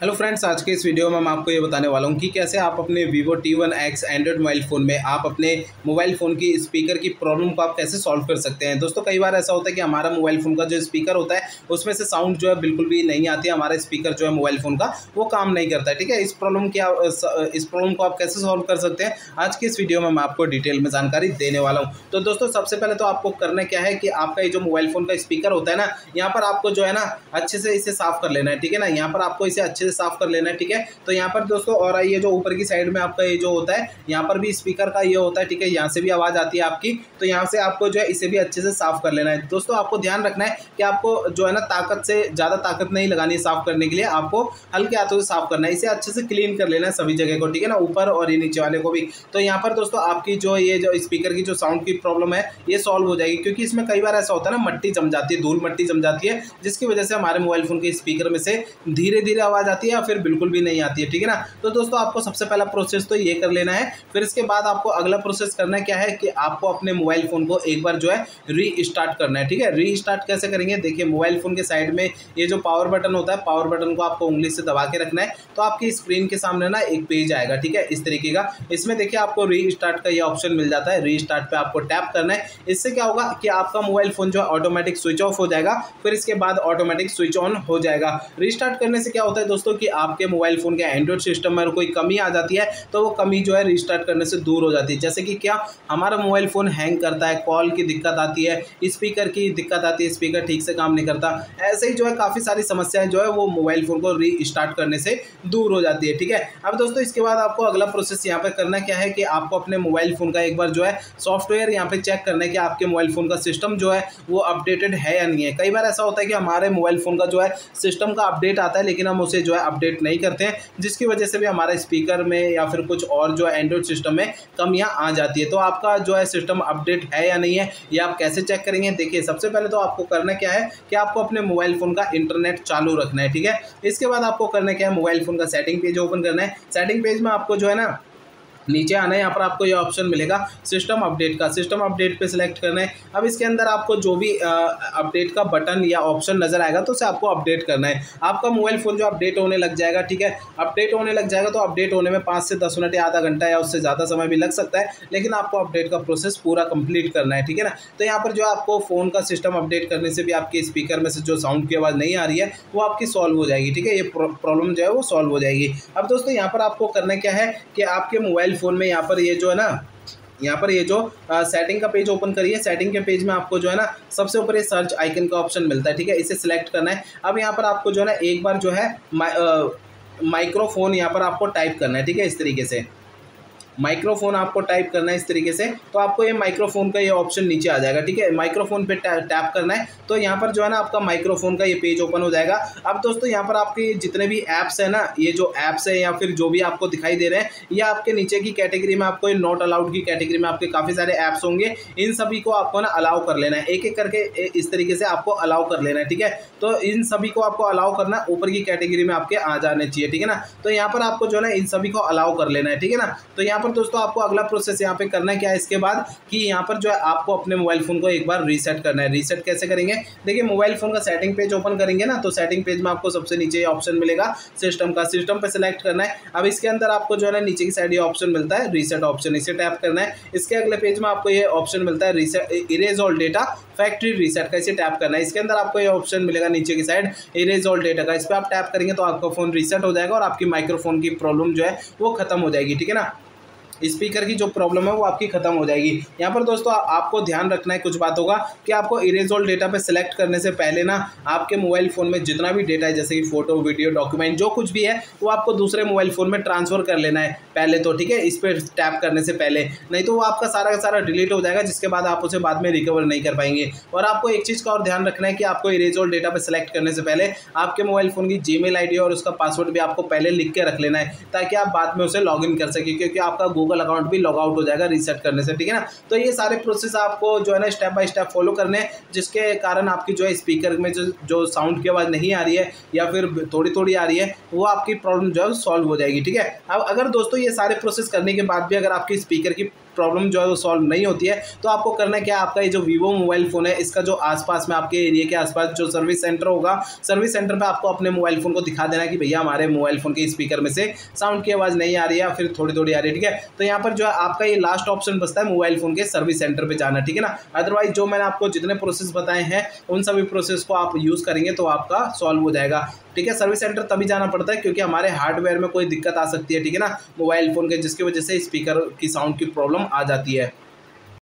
Hello friends आज के इस वीडियो में मैं आपको ये बताने वाला हूँ कि कैसे आप अपने Vivo T one X android mobile phone में आप अपने मोबाइल फ़ोन की स्पीकर की प्रॉब्लम को आप कैसे सॉल्व कर सकते हैं। दोस्तों, कई बार ऐसा होता है कि हमारा मोबाइल फ़ोन का जो स्पीकर होता है, उसमें से साउंड जो है बिल्कुल भी नहीं आती है हमारा स्पीकर जो है मोबाइल फ़ोन का, वो काम नहीं करता है, ठीक है? इस प्रॉब्लम की इस प्रॉब्लम को आप कैसे सॉल्व कर सकते हैं, आज की इस वीडियो में मैं आपको डिटेल में जानकारी देने वाला हूँ। तो दोस्तों, सबसे पहले तो आपको करना क्या है कि आपका ये जो मोबाइल फ़ोन का स्पीकर होता है ना, यहाँ पर आपको जो है ना, अच्छे से इसे साफ़ कर लेना है, ठीक है ना? यहाँ पर आपको इसे अच्छे से साफ़ कर लेना है, ठीक है? तो यहाँ पर दोस्तों और ये जो ऊपर की साइड में आपका ये जो होता है, यहाँ पर भी स्पीकर का ये होता है, ठीक है? यहाँ से भी आवाज़ आती है आपकी तो यहाँ से आपको जो है इसे भी अच्छे से साफ़ कर लेना है। दोस्तों, आपको ध्यान रखना है कि आपको जो है ना ताकत से ज़्यादा ताकत नहीं लगानी है साफ़ करने के लिए, आपको हल्के हाथों से साफ़ करना है। इसे अच्छे से क्लीन कर लेना है सभी जगह को, ठीक है ना? ऊपर और ये नीचे वाले को भी। तो यहाँ पर दोस्तों आपकी जो ये जो स्पीकर की जो साउंड की प्रॉब्लम है, ये सॉल्व हो जाएगी, क्योंकि इसमें कई बार ऐसा होता है ना, मट्टी जम जाती है, धूल मट्टी जम जाती है, जिसकी वजह से हमारे मोबाइल फ़ोन के स्पीकर में से धीरे धीरे आवाज़ है या फिर बिल्कुल भी नहीं आती आती है, ठीक है ना? तो दोस्तों, आपको सबसे पहला प्रोसेस तो ये कर लेना है। फिर इसके बाद आपको अगला प्रोसेस करना क्या है कि आपको अपने मोबाइल फ़ोन को एक बार जो है री स्टार्ट करना है, ठीक है? री स्टार्ट कैसे करेंगे? देखिए मोबाइल फ़ोन के साइड में ये जो पावर बटन होता है पावर बटन को आपको उंगली से दबा के रखना है तो आपकी स्क्रीन के सामने ना एक पेज आएगा, ठीक है? इस तरीके का। इसमें देखिए, आपको री स्टार्ट का ये ऑप्शन मिल जाता है री स्टार्ट पे आपको टैप करना है। इससे क्या होगा कि आपका मोबाइल फ़ोन जो है ऑटोमेटिक स्विच ऑफ़ हो जाएगा, फिर इसके बाद ऑटोमेटिक स्विच ऑन हो जाएगा। रीस्टार्ट करने से क्या होता है दोस्तों कि आपके मोबाइल फ़ोन के एंड्रॉइड सिस्टम में कोई कमी आ जाती है तो वो कमी जो है रिस्टार्ट करने से दूर हो जाती है। जैसे कि क्या हमारा मोबाइल फ़ोन हैंग करता है कॉल की दिक्कत आती है स्पीकर की दिक्कत आती है स्पीकर ठीक से काम नहीं करता। ऐसे ही जो है काफ़ी सारी समस्याएँ जो है वो मोबाइल फ़ोन को री करने से दूर हो जाती है, ठीक है? अब दोस्तों, इसके बाद आपको अगला प्रोसेस यहाँ पर करना क्या है कि आपको अपने मोबाइल फ़ोन का एक बार जो है सॉफ्टवेयर यहाँ पर चेक करना है कि आपके मोबाइल फ़ोन का सिस्टम जो है वो अपडेटेड है या नहीं है। कई बार ऐसा होता है कि हमारे मोबाइल फ़ोन का जो है सिस्टम का अपडेट आता है, लेकिन हम उसे जो है अपडेट नहीं करते हैं, जिसकी वजह से भी हमारा स्पीकर में या फिर कुछ और जो एंड्रॉयड सिस्टम में कमियाँ आ जाती है। तो आपका जो है सिस्टम अपडेट है या नहीं है, ये आप कैसे चेक करेंगे? देखिए, सबसे पहले तो आपको करना क्या है कि आपको अपने मोबाइल फ़ोन का इंटरनेट चालू रखना है, ठीक है? इसके बाद आपको करना क्या है मोबाइल फ़ोन का सेटिंग पेज ओपन करना है। सेटिंग पेज में आपको जो है ना नीचे आना है, यहाँ पर आपको ये ऑप्शन मिलेगा सिस्टम अपडेट का। सिस्टम अपडेट पे सिलेक्ट करना है। अब इसके अंदर आपको जो भी अपडेट का बटन या ऑप्शन नज़र आएगा तो उसे आपको अपडेट करना है। आपका मोबाइल फ़ोन जो अपडेट होने लग जाएगा, ठीक है? अपडेट होने लग जाएगा तो अपडेट होने में पाँच से दस मिनट या आधा घंटा या उससे ज़्यादा समय भी लग सकता है, लेकिन आपको अपडेट का प्रोसेस पूरा कंप्लीट करना है, ठीक है ना? तो यहाँ पर जो आपको फ़ोन का सिस्टम अपडेट करने से भी आपके स्पीकर में से जो साउंड की आवाज़ नहीं आ रही है, वो आपकी सॉल्व हो जाएगी, ठीक है? ये प्रॉब्लम जो है वो सॉल्व हो जाएगी। अब दोस्तों, यहाँ पर आपको करना क्या है कि आपके मोबाइल फ़ोन में यहाँ पर ये जो है ना यहाँ पर ये जो आ, सेटिंग का पेज ओपन करिए। सेटिंग के पेज में आपको जो है ना सबसे ऊपर ये सर्च आइकन का ऑप्शन मिलता है ठीक है? इसे सिलेक्ट करना है। अब यहाँ पर आपको जो है ना एक बार जो है माइक्रोफोन यहाँ पर आपको टाइप करना है ठीक है? इस तरीके से। माइक्रोफोन आपको टाइप करना है इस तरीके से तो आपको ये माइक्रोफोन का ये ऑप्शन नीचे आ जाएगा, ठीक है? माइक्रोफोन पे टैप करना है तो यहाँ पर जो है ना आपका माइक्रोफोन का ये पेज ओपन हो जाएगा। अब दोस्तों, यहाँ पर आपके जितने भी ऐप्स है ना, ये जो ऐप्स है या फिर जो भी आपको दिखाई दे रहे हैं, ये आपके नीचे की कैटेगरी में आपको नॉट अलाउड की कैटेगरी में आपके काफ़ी सारे ऐप्स होंगे। इन सभी को आपको ना अलाउ कर लेना है। एक एक करके इस तरीके से आपको अलाउ कर लेना है, ठीक है? तो इन सभी को आपको अलाउ करना ऊपर की कैटेगरी में आपके आ जाने चाहिए, ठीक है ना? तो यहाँ पर आपको जो है ना इन सभी को अलाउ कर लेना है, ठीक है ना? तो यहाँ पर पर दोस्तों आपको अगला प्रोसेस यहाँ पे करना है क्या? है इसके बाद कि यहाँ पर जो है आपको अपने मोबाइल फ़ोन को एक बार रीसेट करना है। रीसेट कैसे करेंगे? देखिए मोबाइल फ़ोन का सेटिंग पेज ओपन करेंगे ना तो सेटिंग पेज में आपको सबसे नीचे ऑप्शन मिलेगा सिस्टम का। सिस्टम पर सिलेक्ट करना है। अब इसके अंदर आपको जो है ना, नीचे की साइड ये ऑप्शन मिलता है रीसेट ऑप्शन इसे टैप करना है। इसके अगले पेज में आपको ये ऑप्शन मिलता है erase all data factory reset का इसे टैप करना है। इसके अंदर आपको ये ऑप्शन मिलेगा नीचे की साइड इरेज ऑल डेटा का। इस पर आप टैप करेंगे तो आपका फ़ोन रीसेट हो जाएगा और आपकी माइक्रोफोन की प्रॉब्लम जो है, वो खत्म हो जाएगी। ठीक है ना? स्पीकर की जो प्रॉब्लम है वो आपकी खत्म हो जाएगी। यहाँ पर दोस्तों आपको ध्यान रखना है कुछ बातों का कि आपको इरेजोल डेटा पे सिलेक्ट करने से पहले ना आपके मोबाइल फ़ोन में जितना भी डेटा है, जैसे कि फ़ोटो वीडियो डॉक्यूमेंट जो कुछ भी है, वो आपको दूसरे मोबाइल फ़ोन में ट्रांसफ़र कर लेना है पहले तो ठीक है? इस पर टैप करने से पहले। नहीं तो वो आपका सारा का सारा डिलीट हो जाएगा, जिसके बाद आप उसे बाद में रिकवर नहीं कर पाएँगे। और आपको एक चीज़ का और ध्यान रखना है कि आपको इरेजोल डेटा पर सेलेक्ट करने से पहले आपके मोबाइल फ़ोन की जी मेल और उसका पासवर्ड भी आपको पहले लिख के रख लेना है, ताकि आप बाद में उसे लॉग कर सकें, क्योंकि आपका गूगल अकाउंट भी लॉग आउट हो जाएगा रीसेट करने से, ठीक है ना? तो ये सारे प्रोसेस आपको जो है ना स्टेप बाय स्टेप फॉलो करने जिसके कारण आपकी जो है स्पीकर में जो जो साउंड की आवाज़ नहीं आ रही है, या फिर थोड़ी थोड़ी आ रही है, वो आपकी प्रॉब्लम जो है सॉल्व हो जाएगी, ठीक है? अब अगर दोस्तों ये सारे प्रोसेस करने के बाद भी अगर आपकी स्पीकर की प्रॉब्लम जो है वो सॉल्व नहीं होती है। तो आपको करना क्या? आपका ये जो वीवो मोबाइल फ़ोन है, इसका जो आसपास में आपके एरिया के आसपास जो सर्विस सेंटर होगा, सर्विस सेंटर पर आपको अपने मोबाइल फ़ोन को दिखा देना कि भैया हमारे मोबाइल फ़ोन के स्पीकर में से साउंड की आवाज़ नहीं आ रही है फिर थोड़ी थोड़ी आ रही है, ठीक है? तो यहाँ पर जो है आपका ये लास्ट ऑप्शन बचता है मोबाइल फ़ोन के सर्विस सेंटर पर जाना, ठीक है ना? अदरवाइज़ जो मैंने आपको जितने प्रोसेस बताए हैं, उन सभी प्रोसेस को आप यूज़ करेंगे तो आपका सॉल्व हो जाएगा। ठीक है? सर्विस सेंटर तभी जाना पड़ता है क्योंकि हमारे हार्डवेयर में कोई दिक्कत आ सकती है, ठीक है ना? मोबाइल फ़ोन के जिसकी वजह से स्पीकर की साउंड की प्रॉब्लम आ जाती है।